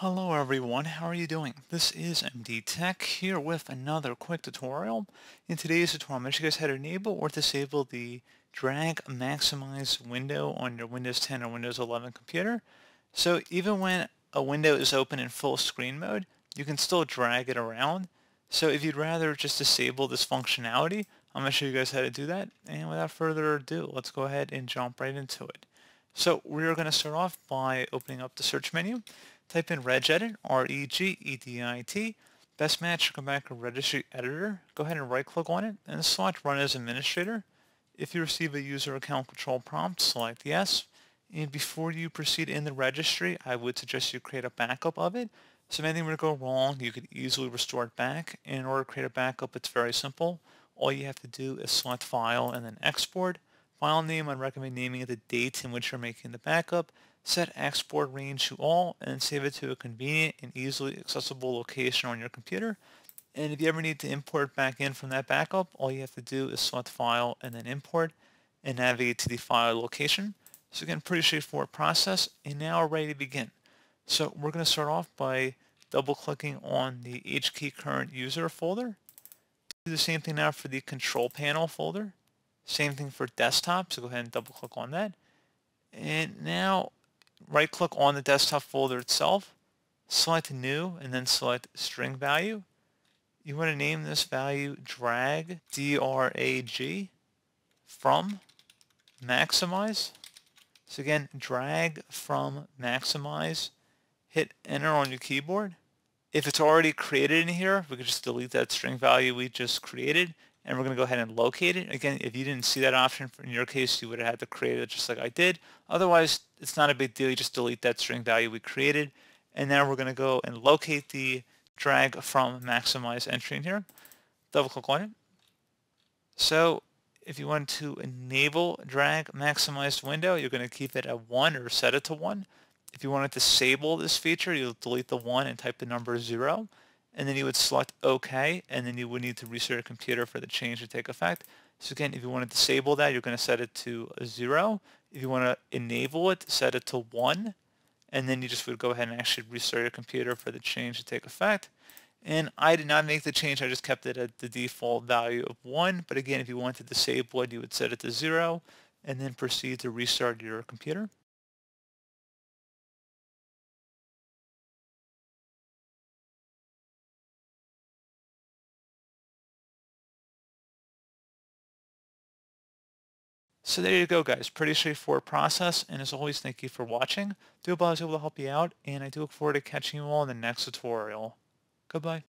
Hello everyone, how are you doing? This is MD Tech here with another quick tutorial. In today's tutorial, I'm going to show you guys how to enable or disable the drag maximize window on your Windows 10 or Windows 11 computer. So even when a window is open in full screen mode, you can still drag it around. So if you'd rather just disable this functionality, I'm going to show you guys how to do that. And without further ado, let's go ahead and jump right into it. So we're going to start off by opening up the search menu. Type in regedit, R-E-G-E-D-I-T. Best match, come back to registry editor. Go ahead and right click on it and select run as administrator. If you receive a user account control prompt, select yes. And before you proceed in the registry, I would suggest you create a backup of it. So if anything were to go wrong, you could easily restore it back. And In order to create a backup, it's very simple. All you have to do is select file and then export. File name, I'd recommend naming it the date in which you're making the backup set export range to all, and save it to a convenient and easily accessible location on your computer. And if you ever need to import back in from that backup, all you have to do is select File and then Import and navigate to the file location. So again, pretty straightforward process, and now we're ready to begin. So we're going to start off by double-clicking on the HKey Current User folder. Do the same thing now for the Control Panel folder. Same thing for Desktop, so go ahead and double-click on that. And now right click on the desktop folder itself, select new, and then select string value. You want to name this value drag, D-R-A-G, from maximize. So again, drag from maximize, hit enter on your keyboard. If it's already created in here, we can just delete that string value we just created and we're going to go ahead and locate it. Again, if you didn't see that option, in your case, you would have had to create it just like I did. Otherwise, it's not a big deal. You just delete that string value we created. And now we're going to go and locate the drag from maximize entry in here. Double click on it. So if you want to enable drag maximized window, you're going to keep it at 1 or set it to 1. If you want to disable this feature, you'll delete the 1 and type the number 0 and then you would select OK, and then you would need to restart your computer for the change to take effect. So again, if you want to disable that, you're going to set it to a 0. If you want to enable it, set it to 1, and then you just would go ahead and actually restart your computer for the change to take effect. And I did not make the change, I just kept it at the default value of 1. But again, if you want to disable it, you would set it to 0, and then proceed to restart your computer. So there you go guys, pretty straightforward process and as always thank you for watching. Do hope I was able to help you out and I do look forward to catching you all in the next tutorial. Goodbye.